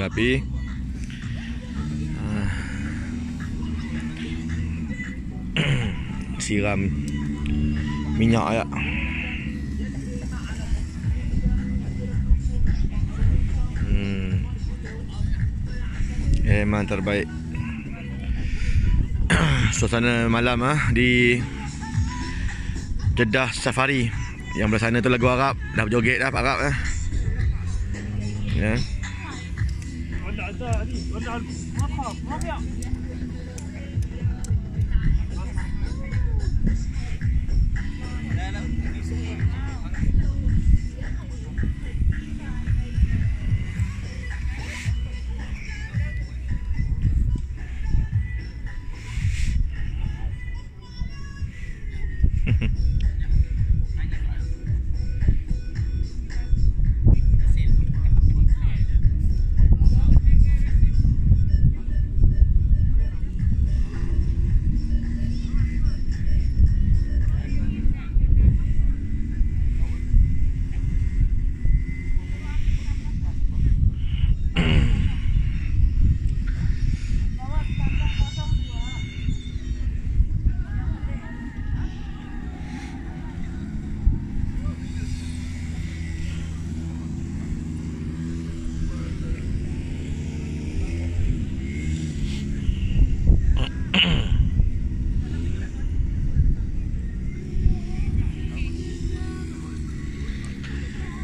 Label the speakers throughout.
Speaker 1: unggun api. Ah. Siram minyak ya. Hmm. Memang terbaik. Suasana malam ah di Jeddah Safari. Yang belah sana tu lagu Arab. Dah berjoget dah Arab eh. Ya. ولع عداها عليك ولع ما تخاف ما تخاف لا لا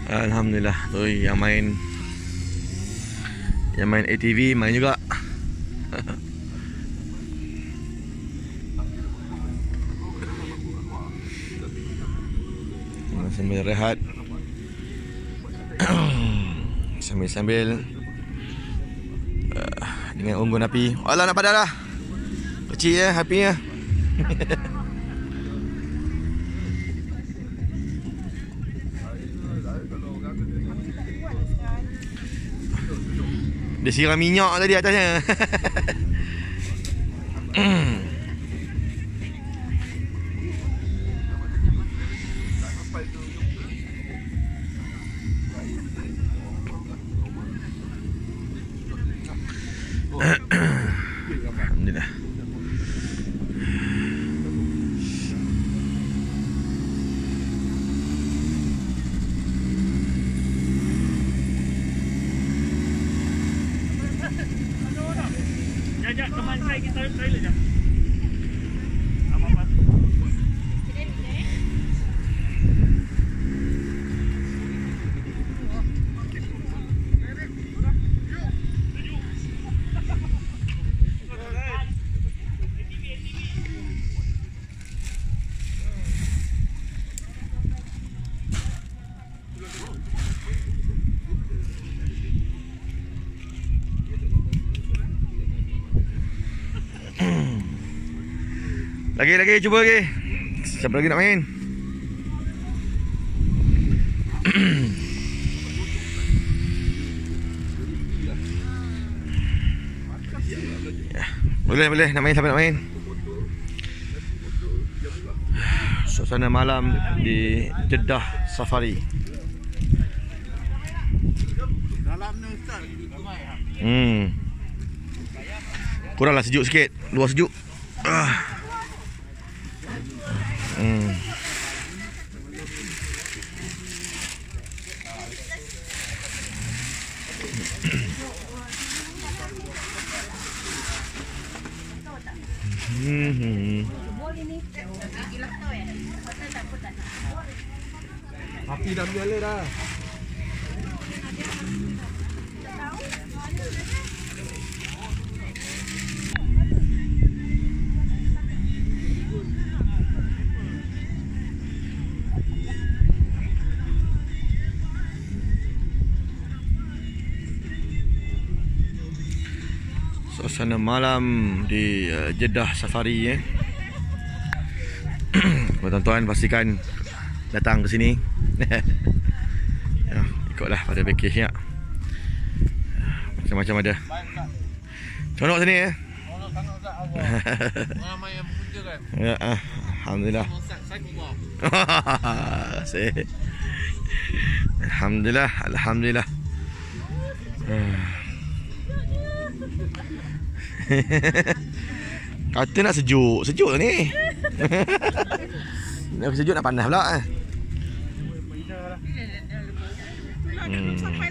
Speaker 1: Alhamdulillah tu yang main yang main ATV main juga. sambil rehat sambil-sambil uh, dengan unggun api. Alah nak padam dah. Kecil ya apinya. Dia siram minyak tadi atasnya.
Speaker 2: 差一
Speaker 1: Lagi lagi cuba lagi. Siapa lagi nak main? Boleh boleh nak main siapa nak main? Suasana malam di Jeddah Safari.
Speaker 2: Dalam ni.
Speaker 1: Hmm. Kuranglah sejuk sikit. Luar sejuk. Ah. Hmm. Hmm.
Speaker 2: Api dah menyala dah.
Speaker 1: Suasana malam di uh, Jeddah Safari eh. Tuan-tuan pastikan datang ke sini. ya, ikutlah pada package ya. Macam-macam ada. Conok sini eh.
Speaker 2: Ramai yang kan.
Speaker 1: Ya, ah, alhamdulillah. Alhamdulillah, alhamdulillah. Kata nak sejuk. Sejuk ni. nak sejuk nak panas pula eh. Hmm.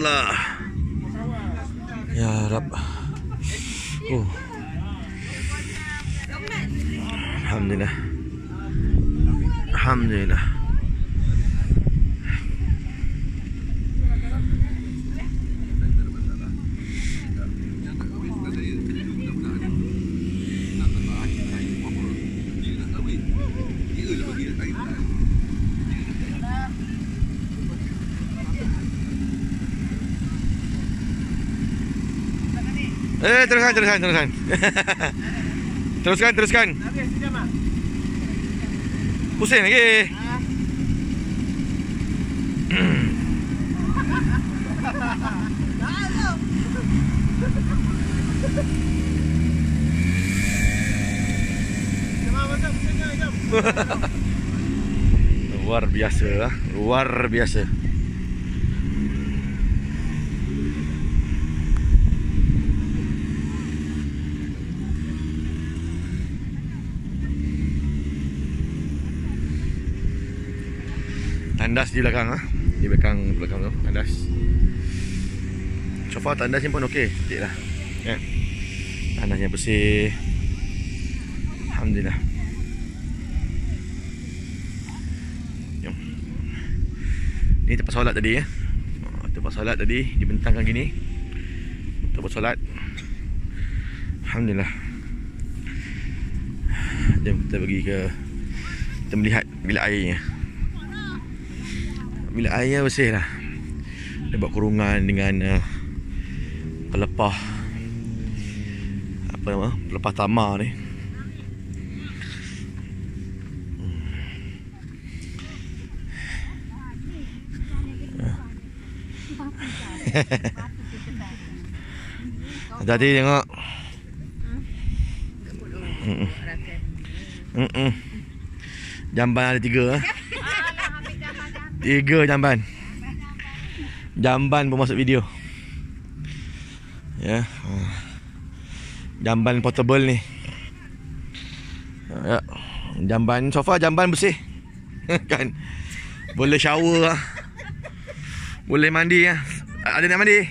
Speaker 1: Allah. Ya Rab. Oh. Alhamdulillah. Alhamdulillah. Eh, teruskan, teruskan, teruskan. teruskan, teruskan.
Speaker 2: Ah.
Speaker 1: Pusing lagi.
Speaker 2: Jom.
Speaker 1: Luar biasa lah. Luar biasa. Tandas di belakang ah. Di belakang belakang tu, tandas. So far tandasnya pun okey, cantik lah. Ya. Tandasnya bersih. Alhamdulillah. Jom. Ni tempat solat tadi ya. Oh, tempat solat tadi dibentangkan gini. Tempat solat. Alhamdulillah. Jom kita pergi ke kita melihat bilik airnya. Bilik airnya bersih lah. Dia buat kurungan dengan uh, pelepah apa nama? Pelepah tamar ni. Tadi tengok. Mm-mm. Mm-mm. Jamban ada tiga eh. Tiga jamban. Jamban pun masuk video. Ya. Jamban portable ni. Ya. Jamban sofa jamban bersih. kan. Boleh shower lah. Boleh mandi lah. Ada nak mandi?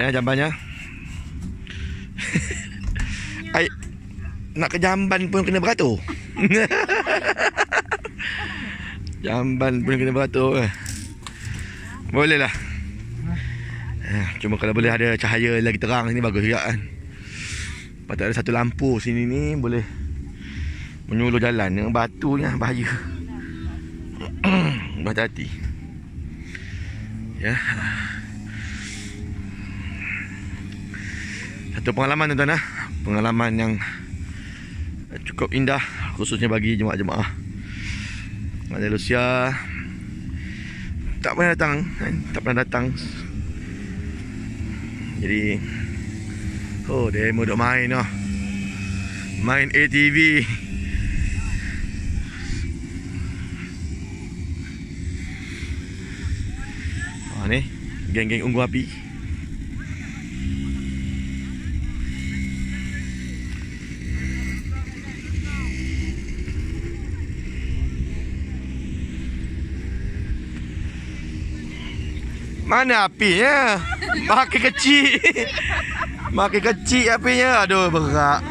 Speaker 1: Eh jambannya. Ai nak ke jamban pun kena beratur. Jamban pun kena beratur. eh. Boleh lah. Eh, Cuma kalau boleh ada cahaya lagi terang sini bagus juga kan. Patut ada satu lampu sini ni boleh menyuluh jalan dengan batu ni lah, bahaya. Berhati-hati. Ya. Satu pengalaman tuan-tuan ah. Pengalaman yang cukup indah khususnya bagi jemaah-jemaah. Andalusia tak pernah datang kan? Tak pernah datang. Jadi Oh demo duk main lah. Main ATV Ah ni Geng-geng unggu api Mana apinya? Makin kecil. Makin kecil apinya. Aduh, berat.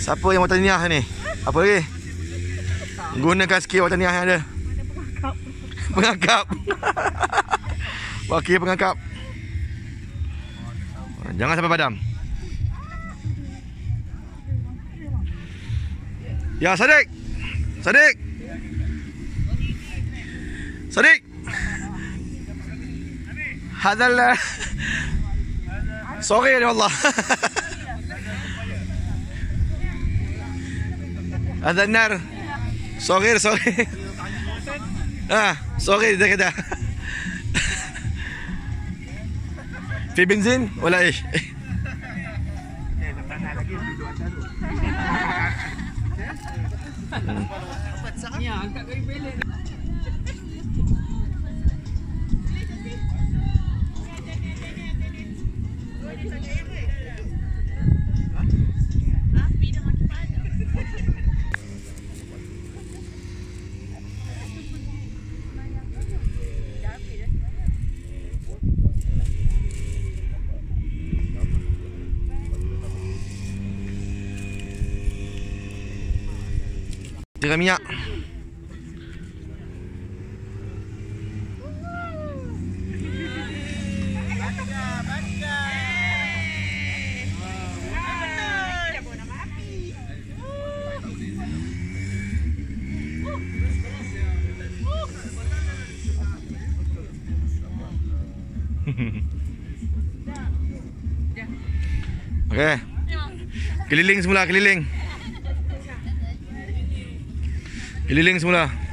Speaker 1: Siapa yang wataniah ni? Apa lagi? Gunakan skill wataniah yang ada. Pengangkap. Wakil pengangkap. Jangan sampai padam. Ya, Sadik. Sadik. صديق. هذا ال صغير والله. هذا النار. صغير صغير. آه صغير ده كده. في بنزين ولا إيش؟ Tirai minyak. Okey. Keliling semula, keliling. Keliling semula.